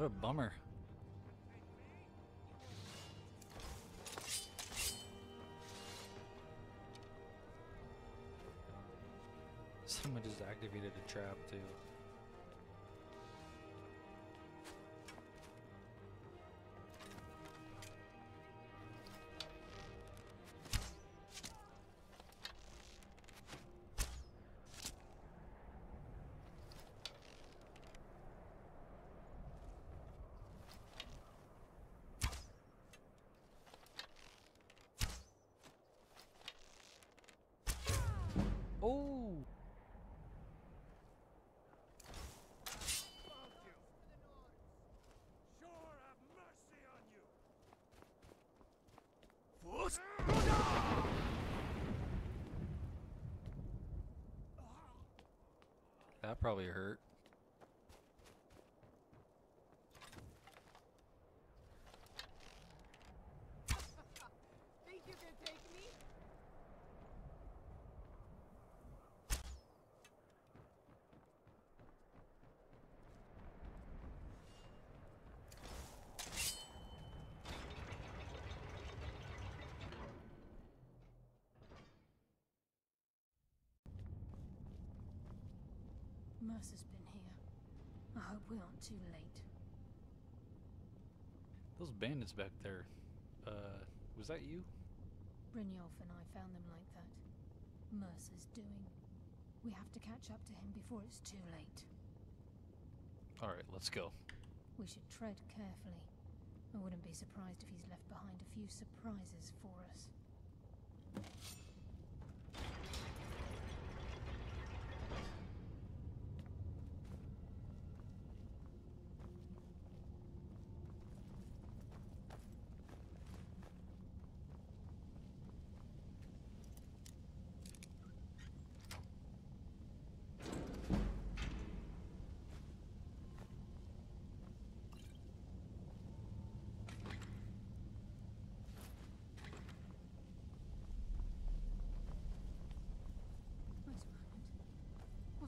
What a bummer. Someone just activated a trap too. That probably hurt. Think you can take me? Mercer's been here. I hope we aren't too late. Those bandits back there. Uh, was that you? Brynjolf and I found them like that. Mercer's doing. We have to catch up to him before it's too late. Alright, let's go. We should tread carefully. I wouldn't be surprised if he's left behind a few surprises for us.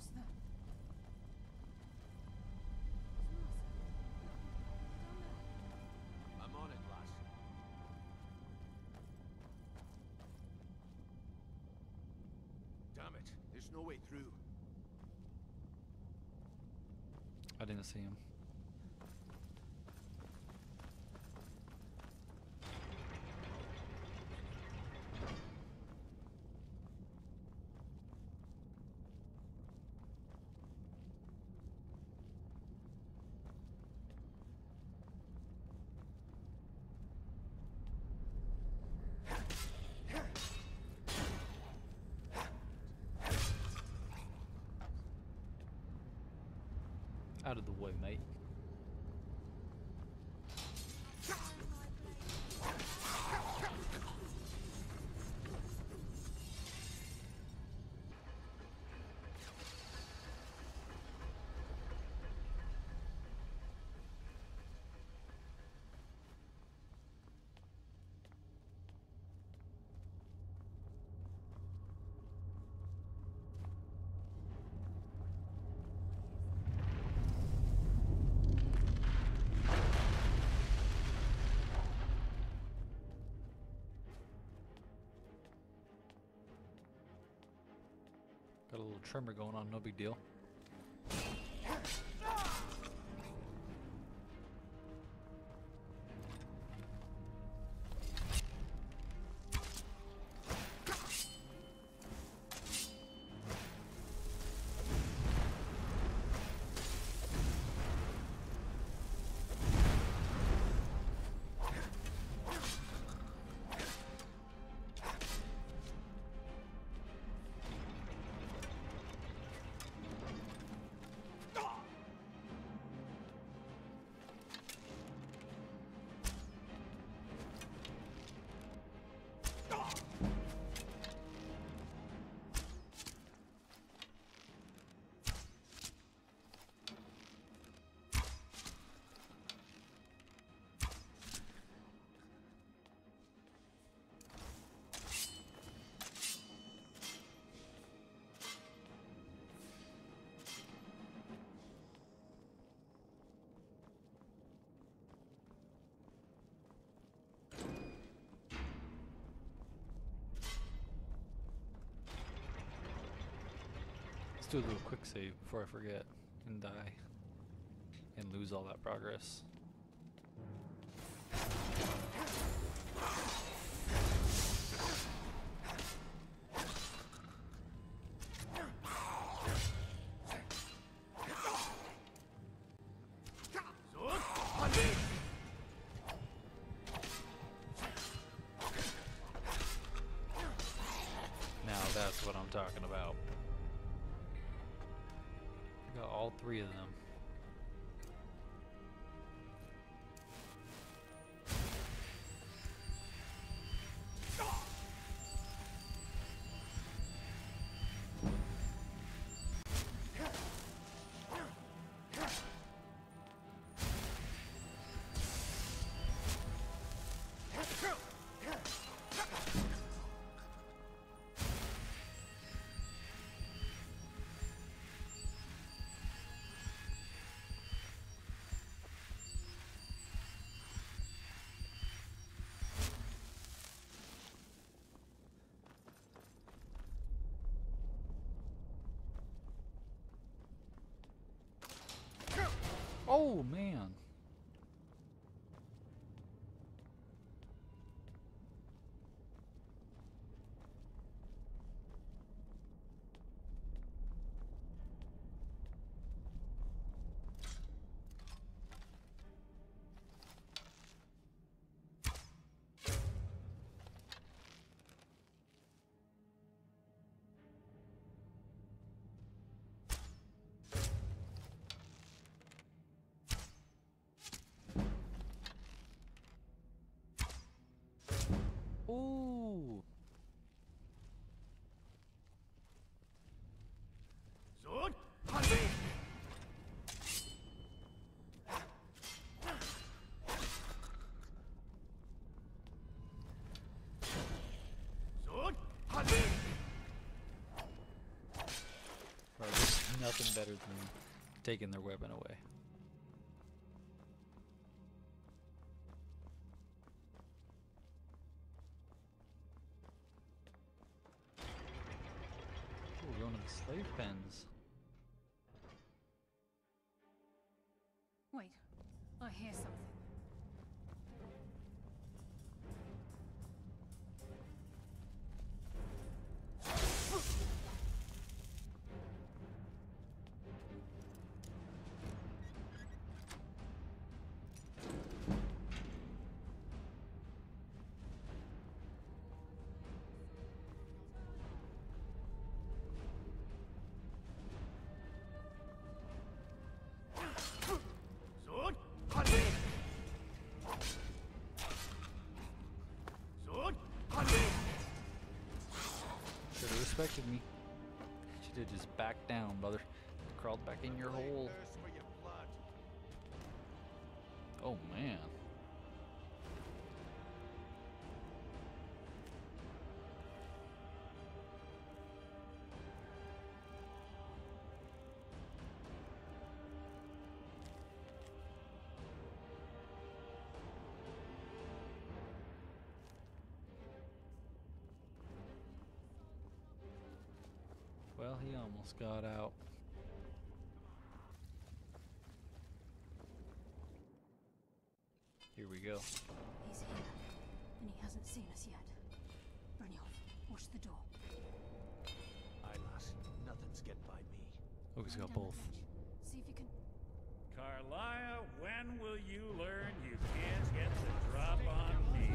What's that? It's Mercer. Down there. I'm on it, lass. Damn it, there's no way through. I didn't see him. Out of the way, mate. Tremor going on, no big deal. Do a little quick save before I forget and die and lose all that progress. Now that's what I'm talking about. All three of them. Oh man. Bro, there's nothing better than taking their weapon away. Slave pens. Have me. Should have just backed down, brother. Crawled back in your hole. Oh man. Well, he almost got out. Here we go. He's here, and he hasn't seen us yet. Brynjolf, watch the door. Aye, lass. Nothing's get by me. Oh, he's got both. ledge. See if you can. Karliah, when will you learn you can't get the drop on me?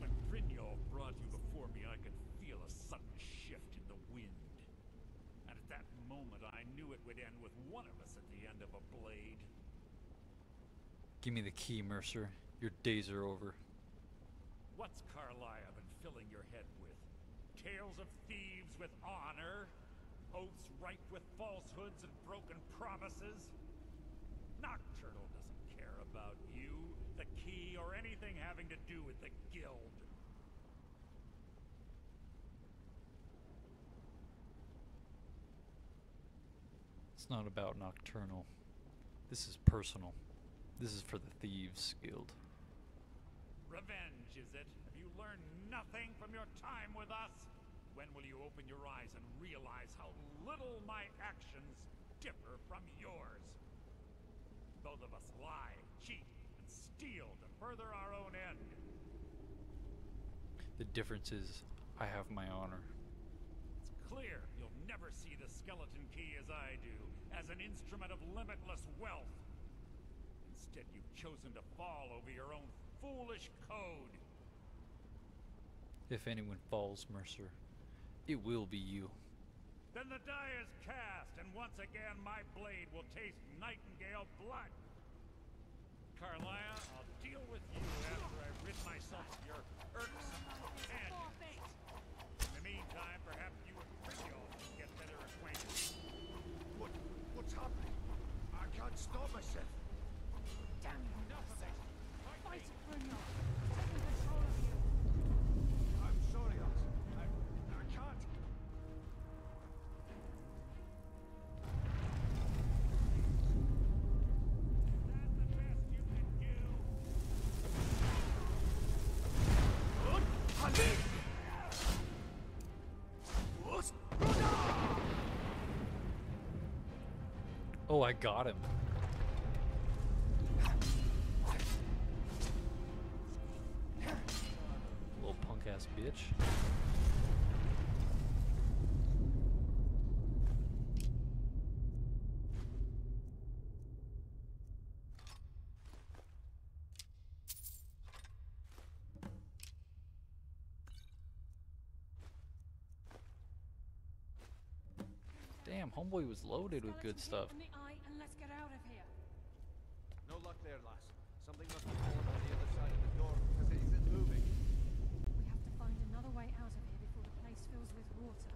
When Brynjolf brought you before me, I could feel a sudden shift in the wind. And at that moment, I knew it would end with one of us at the end of a blade. Give me the key, Mercer. Your days are over. What's Karliah been filling your head with? Tales of thieves with honor? Oaths ripe with falsehoods and broken promises? Nocturnal doesn't care about you, the key, or anything having to do with the guild. It's not about Nocturnal. This is personal. This is for the Thieves Guild. Revenge, is it? Have you learned nothing from your time with us? When will you open your eyes and realize how little my actions differ from yours? Both of us lie, cheat, and steal to further our own end. The difference is, I have my honor. It's clear never see the skeleton key as I do, as an instrument of limitless wealth. Instead, you've chosen to fall over your own foolish code. If anyone falls, Mercer, it will be you. Then the die is cast, and once again my blade will taste Nightingale blood. Karliah, I'll deal with you after I rid myself of your irksome companions. Oh, I got him. Little punk ass bitch. Damn, homeboy was loaded with good stuff. Skeleton key on the eye, and let's get out of here. No luck there, lass. Something must have fallen on the other side of the door because it isn't moving. We have to find another way out of here before the place fills with water.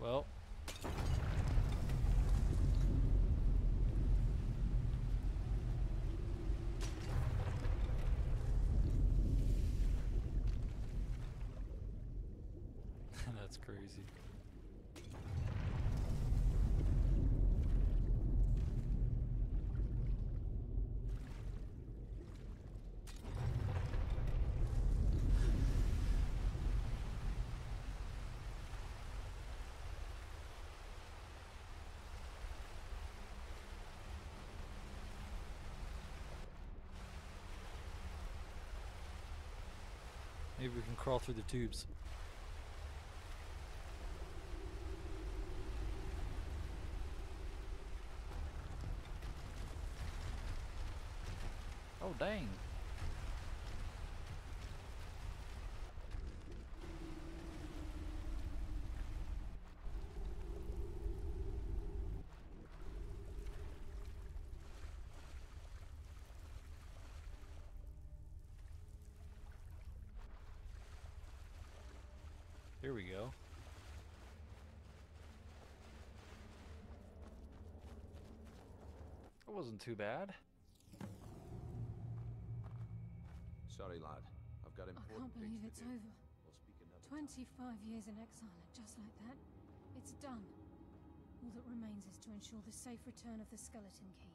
Well. That's crazy. Maybe we can crawl through the tubes. Oh, dang. Here we go. That wasn't too bad. Sorry, lad. I've got I important can't believe things it's to do. over. We'll speak another time. 25 years in exile, and just like that, it's done. All that remains is to ensure the safe return of the skeleton key.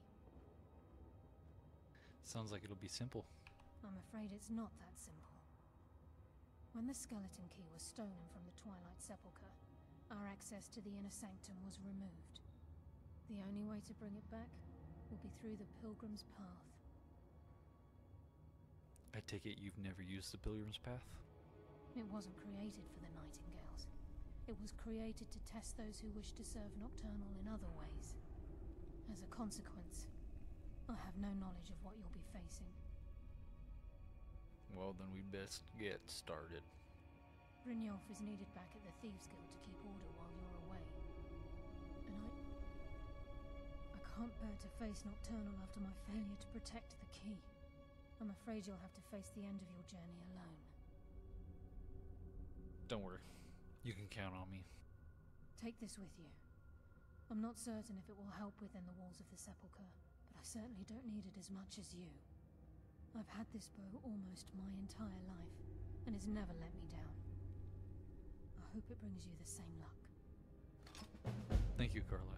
Sounds like it'll be simple. I'm afraid it's not that simple. When the skeleton key was stolen from the Twilight Sepulchre, our access to the inner sanctum was removed. The only way to bring it back will be through the Pilgrim's Path. I take it you've never used the Pilgrim's Path? It wasn't created for the Nightingales. It was created to test those who wish to serve Nocturnal in other ways. As a consequence, I have no knowledge of what you'll be facing. Well, then we'd best get started. Brynjolf is needed back at the Thieves Guild to keep order while you're away. And I... I can't bear to face Nocturnal after my failure to protect the key. I'm afraid you'll have to face the end of your journey alone. Don't worry. You can count on me. Take this with you. I'm not certain if it will help within the walls of the sepulchre, but I certainly don't need it as much as you. I've had this bow almost my entire life, and it's never let me down. I hope it brings you the same luck. Thank you, Karliah.